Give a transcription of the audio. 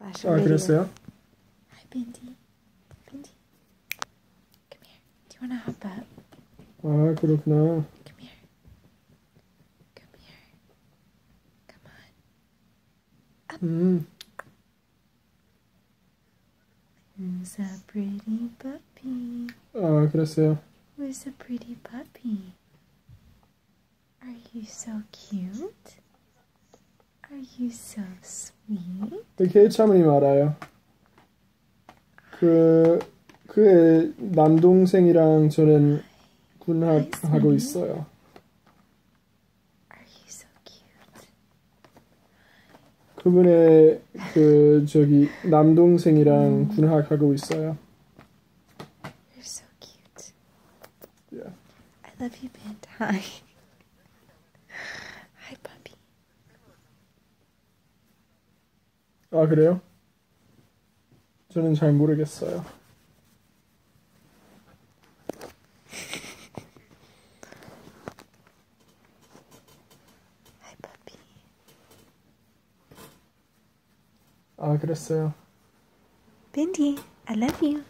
Oh, Arkadaşlar. Hi Bindi. Bindi. Come here. Do you want to hop up? Aa kurukna. Come here. Come here. Come on. Up. Mm. Who's a pretty puppy? Aa arkadaşlar. Who's a pretty puppy? Are you so cute? Are you so sweet? 케이 차문이 말아요. 그 그의 남동생이랑 저는 군합하고 있어요. Are you so cute? 그분의 그 저기 남동생이랑 군합하고 있어요. You're so cute. Yeah. I love you, Bint. 아 그래요? 저는 잘 모르겠어요. 아 그랬어요. Bindy, I love you.